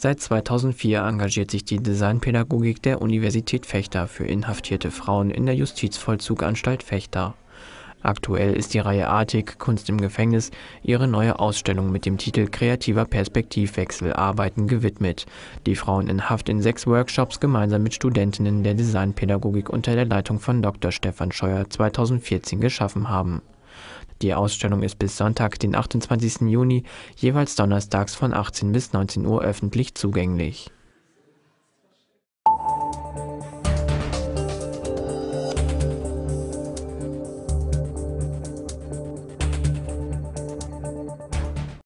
Seit 2004 engagiert sich die Designpädagogik der Universität Vechta für inhaftierte Frauen in der Justizvollzugsanstalt Vechta. Aktuell ist die Reihe ATIC – Kunst im Gefängnis ihre neue Ausstellung mit dem Titel „ Kreativer Perspektivwechsel – Arbeiten gewidmet “, die Frauen in Haft in sechs Workshops gemeinsam mit Studentinnen der Designpädagogik unter der Leitung von Dr. Stefan Scheuer 2014 geschaffen haben. Die Ausstellung ist bis Sonntag, den 28. Juni, jeweils donnerstags von 18 bis 19 Uhr öffentlich zugänglich